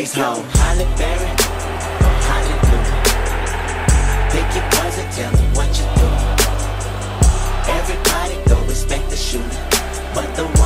these hoes. Holly Berry Holly Blue. Pick your poison, tell me what you do. Everybody go respect the shooter, but the